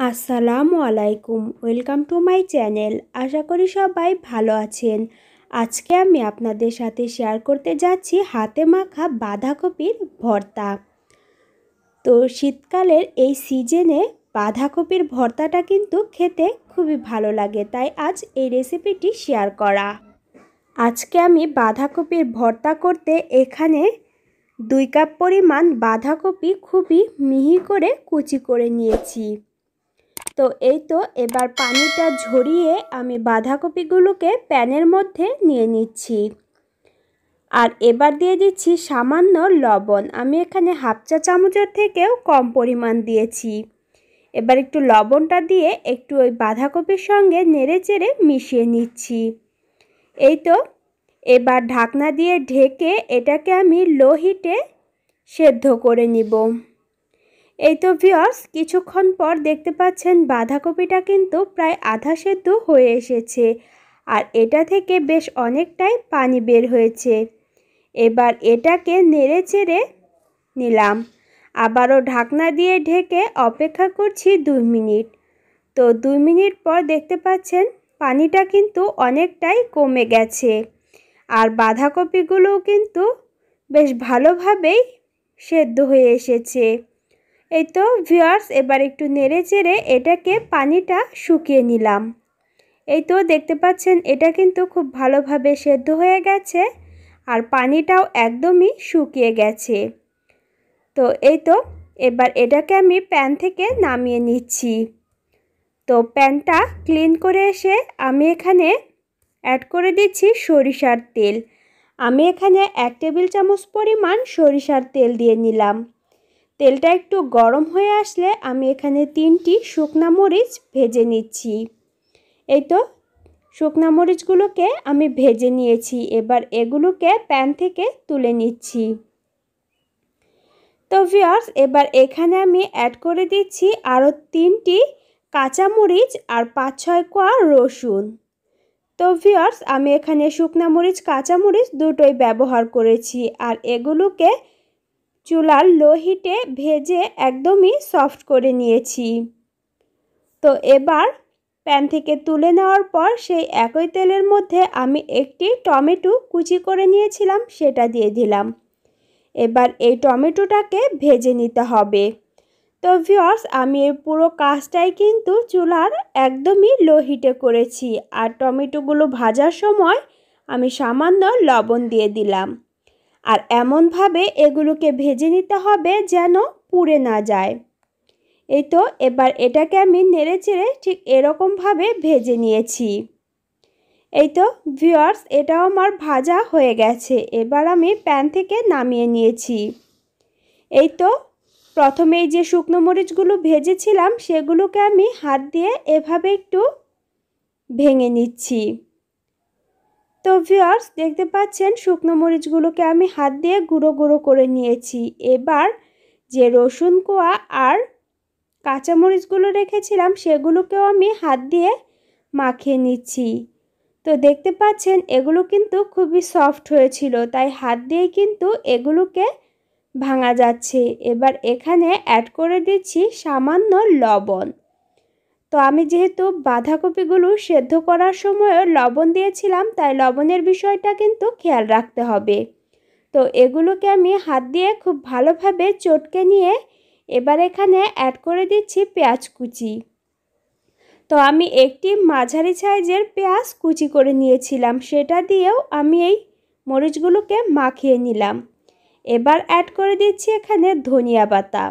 আসসালামু আলাইকুম, welcome to my channel. আশা করি সবাই ভালো আছেন। আজকে আমি আপনাদের সাথে শেয়ার করতে যাচ্ছি হাতে মাখা বাঁধাকপির ভর্তা। তো শীতকালের এই সিজনে বাঁধাকপির ভর্তাটা কিন্তু খেতে খুবই ভালো লাগে, তাই আজ এই রেসিপিটি শেয়ার করা। আজকে আমি বাঁধাকপির ভর্তা করতে এখানে দুই কাপ পরিমাণ বাঁধাকপি খুবই মিহি করে কুচি করে নিয়েছি। তো এই তো, এবার পানিটা ঝরিয়ে আমি বাঁধাকপিগুলোকে প্যানের মধ্যে নিয়ে নিচ্ছি। আর এবার দিয়ে দিচ্ছি সামান্য লবণ। আমি এখানে হাফ চা চামচের থেকেও কম পরিমাণ দিয়েছি। এবার একটু লবণটা দিয়ে একটু ওই বাঁধাকপির সঙ্গে নেড়ে চেড়ে মিশিয়ে নিচ্ছি। এই তো, এবার ঢাকনা দিয়ে ঢেকে এটাকে আমি লো হিটে সেদ্ধ করে নিব। এই তো ভিওর্স কিছুক্ষণ পর দেখতে পাচ্ছেন বাঁধাকপিটা কিন্তু প্রায় আধা সেদ্ধ হয়ে এসেছে। আর এটা থেকে বেশ অনেকটাই পানি বের হয়েছে। এবার এটাকে নেড়ে চেড়ে নিলাম। আবারও ঢাকনা দিয়ে ঢেকে অপেক্ষা করছি দুই মিনিট। তো দুই মিনিট পর দেখতে পাচ্ছেন পানিটা কিন্তু অনেকটাই কমে গেছে। আর বাঁধাকপিগুলোও কিন্তু বেশ ভালোভাবেই সেদ্ধ হয়ে এসেছে। এই তো ভিওয়ার্স এবার একটু নেড়ে চেড়ে এটাকে পানিটা শুকিয়ে নিলাম। এই তো দেখতে পাচ্ছেন, এটা কিন্তু খুব ভালোভাবে সেদ্ধ হয়ে গেছে আর পানিটাও একদমই শুকিয়ে গেছে। তো এই তো এবার এটাকে আমি প্যান থেকে নামিয়ে নিচ্ছি। তো প্যানটা ক্লিন করে এসে আমি এখানে অ্যাড করে দিচ্ছি সরিষার তেল। আমি এখানে এক টেবিল চামচ পরিমাণ সরিষার তেল দিয়ে নিলাম। তেলটা একটু গরম হয়ে আসলে আমি এখানে তিনটি শুকনা মরিচ ভেজে নিচ্ছি। এই তো, শুকনা মরিচগুলোকে আমি ভেজে নিয়েছি। এবার এগুলোকে প্যান থেকে তুলে নিচ্ছি। তো ভিওর্স এবার এখানে আমি অ্যাড করে দিচ্ছি আরও তিনটি কাঁচামরিচ আর পাঁচ ছয় কোয়া রসুন। তো ভিওর্স আমি এখানে শুকনা মরিচ কাঁচামরিচ দুটোই ব্যবহার করেছি। আর এগুলোকে চুলার লো হিটে ভেজে একদমই সফট করে নিয়েছি। তো এবার প্যান থেকে তুলে নেওয়ার পর সেই একই তেলের মধ্যে আমি একটি টমেটো কুচি করে নিয়েছিলাম, সেটা দিয়ে দিলাম। এবার এই টমেটোটাকে ভেজে নিতে হবে। তো ভিওর্স আমি এই পুরো কাজটাই কিন্তু চুলার একদমই লো হিটে করেছি। আর টমেটোগুলো ভাজার সময় আমি সামান্য লবণ দিয়ে দিলাম। আর এমনভাবে এগুলোকে ভেজে নিতে হবে যেন পুড়ে না যায়। এই তো, এবার এটাকে আমি নেড়ে চেড়ে ঠিক এরকমভাবে ভেজে নিয়েছি। এই তো ভিওয়ার্স এটাও আমার ভাজা হয়ে গেছে। এবার আমি প্যান থেকে নামিয়ে নিয়েছি। এই তো, প্রথমেই যে শুকনো মরিচগুলো ভেজেছিলাম, সেগুলোকে আমি হাত দিয়ে এভাবে একটু ভেঙে নিচ্ছি। তো ভিওর্স দেখতে পাচ্ছেন শুকনো মরিচগুলোকে আমি হাত দিয়ে গুঁড়ো গুঁড়ো করে নিয়েছি। এবার যে রসুন কোয়া আর কাঁচামরিচগুলো রেখেছিলাম, সেগুলোকেও আমি হাত দিয়ে মাখিয়ে নিচ্ছি। তো দেখতে পাচ্ছেন, এগুলো কিন্তু খুবই সফট হয়েছিল, তাই হাত দিয়ে কিন্তু এগুলোকে ভাঙা যাচ্ছে। এবার এখানে অ্যাড করে দিচ্ছি সামান্য লবণ। তো আমি যেহেতু বাঁধাকপিগুলো সেদ্ধ করার সময় লবণ দিয়েছিলাম, তাই লবণের বিষয়টা কিন্তু খেয়াল রাখতে হবে। তো এগুলোকে আমি হাত দিয়ে খুব ভালোভাবে চটকে নিয়ে এবার এখানে অ্যাড করে দিচ্ছি পেঁয়াজ কুচি। তো আমি একটি মাঝারি সাইজের পেঁয়াজ কুচি করে নিয়েছিলাম, সেটা দিয়েও আমি এই মরিচগুলোকে মাখিয়ে নিলাম। এবার অ্যাড করে দিচ্ছি এখানে ধনিয়া পাতা।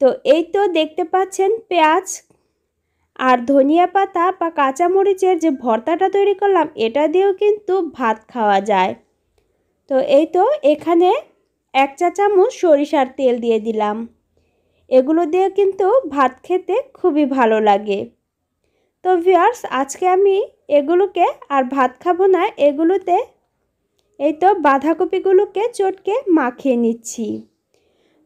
তো এই তো দেখতে পাচ্ছেন পেঁয়াজ আর ধনিয়া পাতা বা কাঁচামরিচের যে ভর্তাটা তৈরি করলাম, এটা দিয়েও কিন্তু ভাত খাওয়া যায়। তো এই তো এখানে এক চা চামচ সরিষার তেল দিয়ে দিলাম। এগুলো দিয়ে কিন্তু ভাত খেতে খুবই ভালো লাগে। তো ভিয়ার্স আজকে আমি এগুলোকে আর ভাত খাব না, এগুলোতে এই তো বাঁধাকপিগুলোকে চটকে মাখিয়ে নিচ্ছি।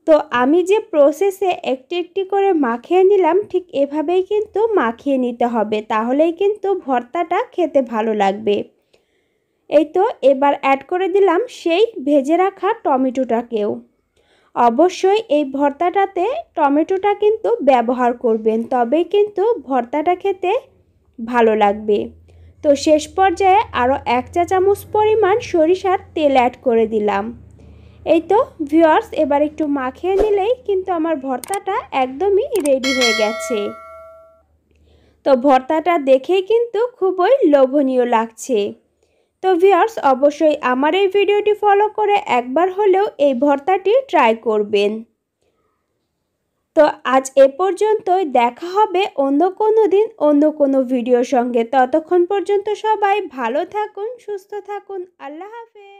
তো আমি যে প্রসেসে একটি একটি করে মাখিয়ে নিলাম, ঠিক এভাবেই কিন্তু মাখিয়ে নিতে হবে। তাহলেই কিন্তু ভর্তাটা খেতে ভালো লাগবে। এই তো এবার অ্যাড করে দিলাম সেই ভেজে রাখা টমেটোটাকেও। অবশ্যই এই ভর্তাটাতে টমেটোটা কিন্তু ব্যবহার করবেন, তবেই কিন্তু ভর্তাটা খেতে ভালো লাগবে। তো শেষ পর্যায়ে আরও এক চা চামচ পরিমাণ সরিষার তেল অ্যাড করে দিলাম। এই তো ভিওয়ার্স এবার একটু মাখিয়ে নিলেই কিন্তু আমার ভর্তাটা একদমই রেডি হয়ে গেছে। তো ভর্তাটা দেখেই কিন্তু খুবই লোভনীয় লাগছে। তো ভিওর্স অবশ্যই আমার এই ভিডিওটি ফলো করে একবার হলেও এই ভর্তাটি ট্রাই করবেন। তো আজ এ পর্যন্তই, দেখা হবে অন্য কোনো দিন, অন্য কোনো ভিডিওর সঙ্গে। ততক্ষণ পর্যন্ত সবাই ভালো থাকুন, সুস্থ থাকুন। আল্লাহ হাফেজ।